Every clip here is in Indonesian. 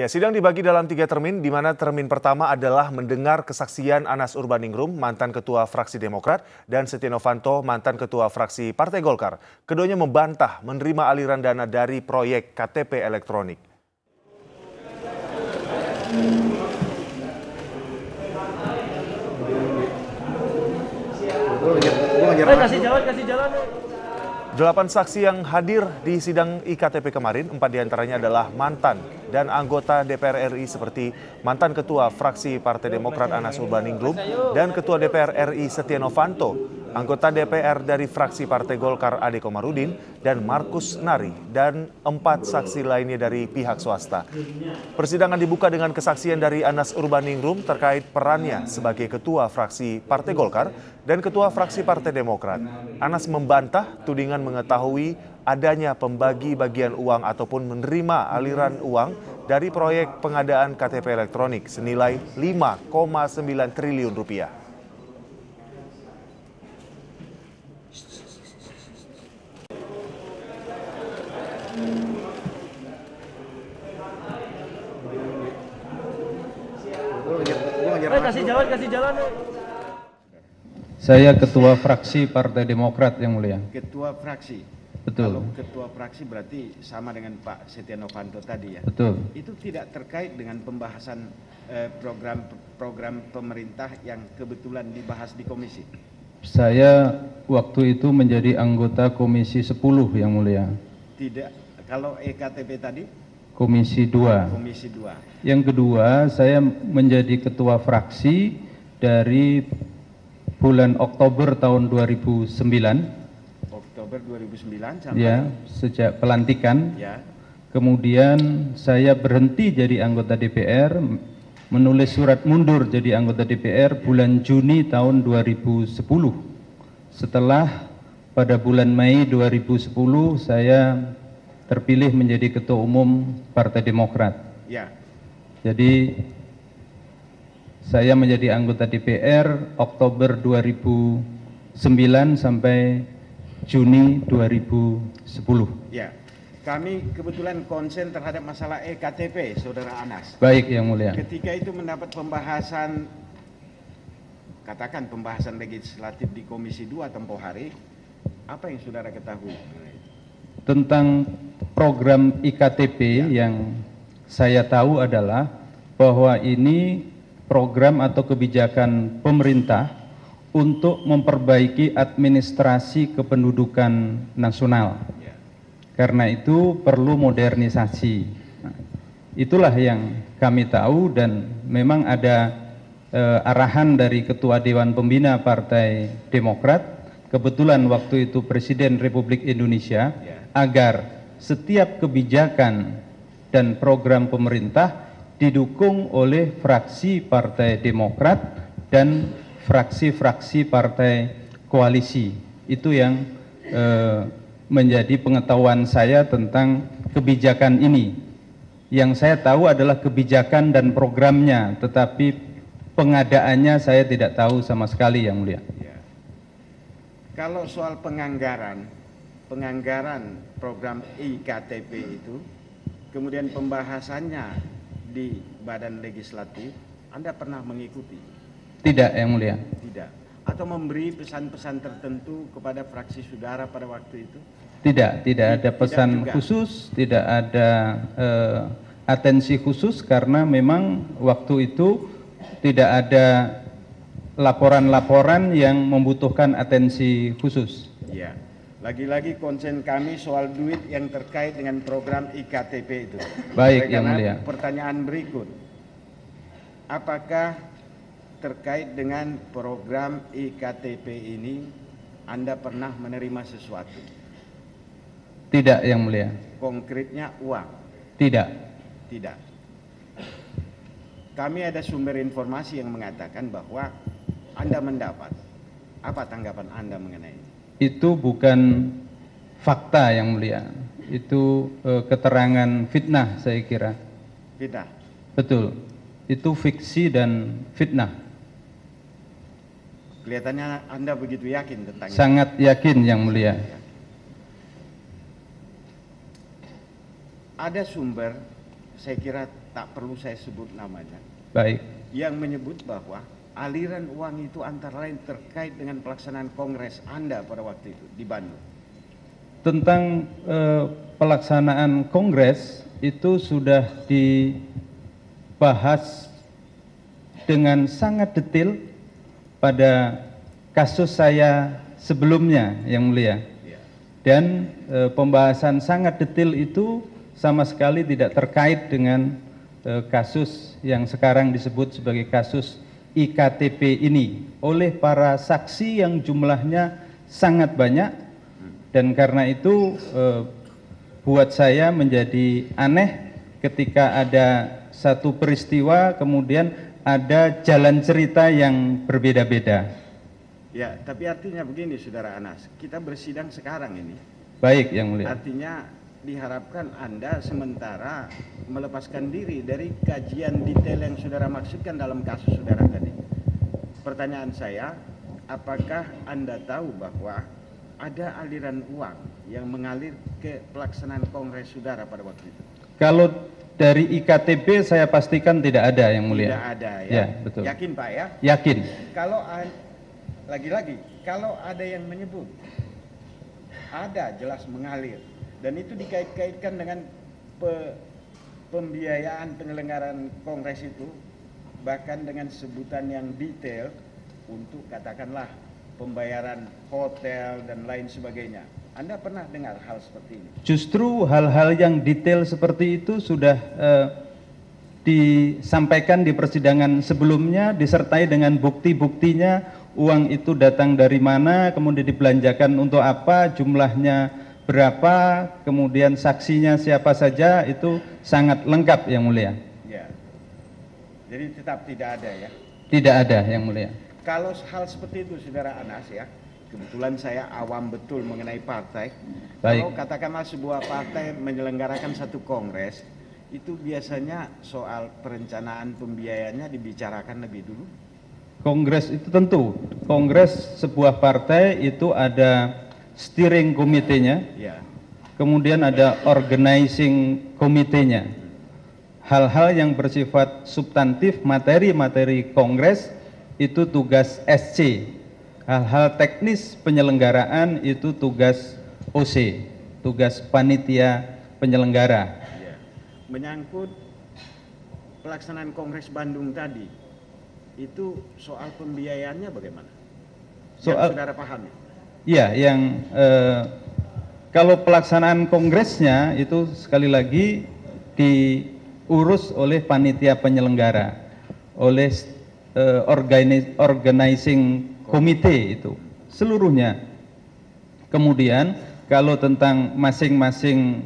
Ya, sidang dibagi dalam tiga termin, di mana termin pertama adalah mendengar kesaksian Anas Urbaningrum, mantan ketua fraksi Demokrat, dan Setia Novanto, mantan ketua fraksi Partai Golkar. Keduanya membantah menerima aliran dana dari proyek KTP elektronik. kasih jalan, kasih jalan. Delapan saksi yang hadir di sidang IKTP kemarin, empat di antaranya adalah mantan dan anggota DPR RI seperti mantan Ketua Fraksi Partai Demokrat Anas Urbaningrum dan Ketua DPR RI Setia Novanto, anggota DPR dari fraksi Partai Golkar Ade Komarudin dan Markus Nari, dan empat saksi lainnya dari pihak swasta. Persidangan dibuka dengan kesaksian dari Anas Urbaningrum terkait perannya sebagai Ketua Fraksi Partai Golkar dan Ketua Fraksi Partai Demokrat. Anas membantah tudingan mengetahui adanya pembagi bagian uang ataupun menerima aliran uang dari proyek pengadaan KTP elektronik senilai 5,9 triliun rupiah. Eh, kasih jalan, kasih jalan. Saya ketua fraksi Partai Demokrat yang mulia. Ketua fraksi. Betul. Kalau ketua fraksi berarti sama dengan Pak Setia Novanto tadi ya. Betul. Itu tidak terkait dengan pembahasan eh, program program pemerintah yang kebetulan dibahas di komisi. Saya waktu itu menjadi anggota Komisi 10 yang mulia. Tidak. Kalau EKTP tadi? Komisi 2. Komisi 2. Yang kedua, saya menjadi ketua fraksi dari bulan Oktober tahun 2009. Oktober 2009 sampai Ya, sejak pelantikan. Ya. Kemudian saya berhenti jadi anggota DPR, menulis surat mundur jadi anggota DPR bulan Juni tahun 2010. Setelah pada bulan Mei 2010 saya terpilih menjadi ketua umum Partai Demokrat. Ya. Jadi saya menjadi anggota DPR Oktober 2009 sampai Juni 2010. Ya. Kami kebetulan konsen terhadap masalah EKTP, Saudara Anas. Baik, Yang Mulia. Ketika itu mendapat pembahasan katakan pembahasan legislatif di Komisi 2 tempo hari, apa yang Saudara ketahui? Tentang program IKTP ya. yang saya tahu adalah bahwa ini program atau kebijakan pemerintah untuk memperbaiki administrasi kependudukan nasional. Karena itu perlu modernisasi. Nah, itulah yang kami tahu dan memang ada eh, arahan dari Ketua Dewan Pembina Partai Demokrat, kebetulan waktu itu Presiden Republik Indonesia, agar setiap kebijakan dan program pemerintah didukung oleh fraksi Partai Demokrat dan fraksi-fraksi Partai Koalisi. Itu yang eh, menjadi pengetahuan saya tentang kebijakan ini. Yang saya tahu adalah kebijakan dan programnya, tetapi pengadaannya saya tidak tahu sama sekali yang mulia. Ya. Kalau soal penganggaran, penganggaran program IKTP itu, kemudian pembahasannya di badan legislatif, Anda pernah mengikuti? Tidak, Yang Mulia. Tidak. Atau memberi pesan-pesan tertentu kepada fraksi saudara pada waktu itu? Tidak, tidak ada pesan tidak khusus, tidak ada uh, atensi khusus karena memang waktu itu tidak ada laporan-laporan yang membutuhkan atensi khusus. Iya. Lagi-lagi konsen kami soal duit yang terkait dengan program IKTP itu. Baik, Yang Mulia. Pertanyaan berikut. Apakah terkait dengan program IKTP ini Anda pernah menerima sesuatu? Tidak, Yang Mulia. Konkretnya uang? Tidak. Tidak. Kami ada sumber informasi yang mengatakan bahwa Anda mendapat. Apa tanggapan Anda mengenai ini? Itu bukan fakta yang mulia. Itu e, keterangan fitnah saya kira. Fitnah. Betul. Itu fiksi dan fitnah. Kelihatannya Anda begitu yakin tentang Sangat itu. yakin yang mulia. Ada sumber saya kira tak perlu saya sebut namanya, Baik. yang menyebut bahwa aliran uang itu antara lain terkait dengan pelaksanaan kongres Anda pada waktu itu di Bandung. Tentang eh, pelaksanaan kongres itu sudah dibahas dengan sangat detail pada kasus saya sebelumnya yang mulia. Ya. Dan eh, pembahasan sangat detail itu sama sekali tidak terkait dengan eh, kasus yang sekarang disebut sebagai kasus IKTP ini oleh para saksi yang jumlahnya sangat banyak dan karena itu eh, buat saya menjadi aneh ketika ada satu peristiwa kemudian ada jalan cerita yang berbeda-beda. Ya, tapi artinya begini Saudara Anas, kita bersidang sekarang ini. Baik yang mulia. Artinya diharapkan Anda sementara melepaskan diri dari kajian detail yang Saudara maksudkan dalam kasus Saudara tadi. Pertanyaan saya, apakah Anda tahu bahwa ada aliran uang yang mengalir ke pelaksanaan kongres Saudara pada waktu itu? Kalau dari IKTP saya pastikan tidak ada yang mulia. Tidak ada ya. Ya, betul. Yakin Pak ya? Yakin. Kalau lagi-lagi kalau ada yang menyebut ada jelas mengalir dan itu dikait-kaitkan dengan pe- pembiayaan penyelenggaraan kongres itu bahkan dengan sebutan yang detail untuk katakanlah pembayaran hotel dan lain sebagainya. Anda pernah dengar hal seperti ini? Justru hal-hal yang detail seperti itu sudah eh, disampaikan di persidangan sebelumnya disertai dengan bukti-buktinya uang itu datang dari mana, kemudian dibelanjakan untuk apa, jumlahnya berapa, kemudian saksinya siapa saja itu sangat lengkap yang mulia. Ya. Jadi tetap tidak ada ya. Tidak ada yang mulia. Kalau hal seperti itu Saudara Anas ya, kebetulan saya awam betul mengenai partai. Baik. Kalau katakanlah sebuah partai menyelenggarakan satu kongres, itu biasanya soal perencanaan pembiayaannya dibicarakan lebih dulu. Kongres itu tentu, kongres sebuah partai itu ada steering komitenya, Ya. kemudian ada organizing komitenya. Hal-hal yang bersifat substantif materi-materi kongres itu tugas SC. Hal-hal teknis penyelenggaraan itu tugas OC, tugas panitia penyelenggara. ya. Menyangkut pelaksanaan kongres Bandung tadi, itu soal pembiayaannya bagaimana? Yang Soal- saudara pahami. Ya, yang eh, kalau pelaksanaan kongresnya itu sekali lagi diurus oleh panitia penyelenggara, oleh eh, organi- organizing komite itu seluruhnya. Kemudian kalau tentang masing-masing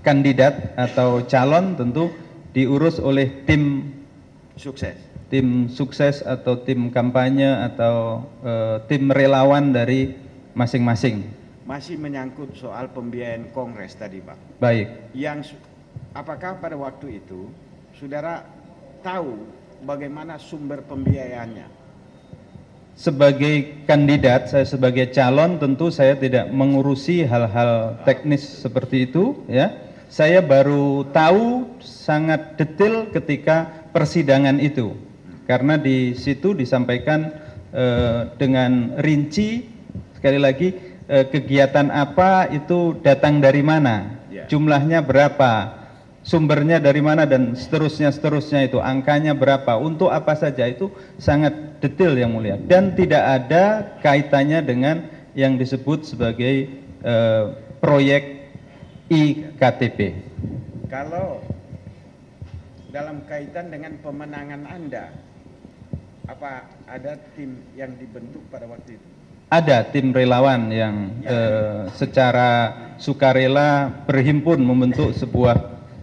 kandidat atau calon tentu diurus oleh tim Sukses. tim sukses atau tim kampanye atau eh, tim relawan dari masing-masing. Masih menyangkut soal pembiayaan kongres tadi, Pak. Baik, yang apakah pada waktu itu saudara tahu bagaimana sumber pembiayaannya? sebagai kandidat, saya sebagai calon tentu saya tidak mengurusi hal-hal teknis seperti itu, ya. Saya baru tahu sangat detail ketika persidangan itu, karena di situ disampaikan eh, dengan rinci sekali lagi eh, kegiatan apa itu datang dari mana, Ya. jumlahnya berapa, sumbernya dari mana? Dan seterusnya seterusnya itu. Angkanya berapa? Untuk apa saja? Itu sangat detail yang mulia. Dan tidak ada kaitannya dengan yang disebut sebagai eh, proyek IKTP. Kalau dalam kaitan dengan pemenangan Anda, apa ada tim yang dibentuk pada waktu itu? Ada tim relawan yang eh, secara sukarela berhimpun membentuk sebuah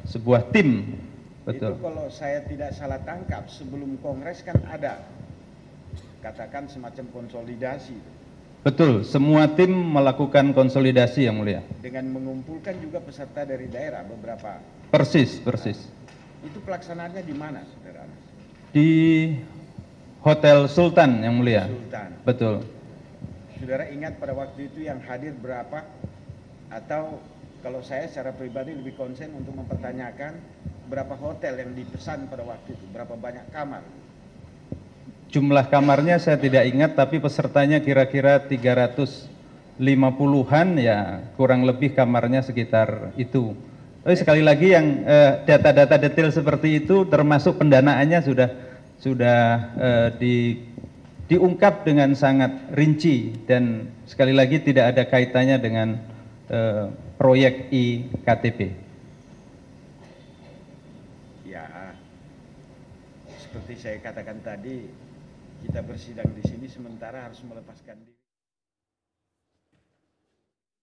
sebuah tim. Betul. Itu kalau saya tidak salah tangkap sebelum kongres kan ada katakan semacam konsolidasi Betul, semua tim melakukan konsolidasi yang mulia. dengan mengumpulkan juga peserta dari daerah beberapa. Persis, persis. Itu pelaksanaannya di mana, saudara? Di Hotel Sultan yang mulia. Sultan. Betul. Saudara ingat pada waktu itu yang hadir berapa? Atau kalau saya secara pribadi lebih konsen untuk mempertanyakan berapa hotel yang dipesan pada waktu itu, berapa banyak kamar. Jumlah kamarnya saya tidak ingat, tapi pesertanya kira-kira 350-an ya kurang lebih kamarnya sekitar itu. Oh, sekali lagi yang eh, data-data detail seperti itu termasuk pendanaannya sudah sudah eh, di, diungkap dengan sangat rinci dan sekali lagi tidak ada kaitannya dengan eh, proyek IKTP. Ya, seperti saya katakan tadi, kita bersidang di sini sementara harus melepaskan diri.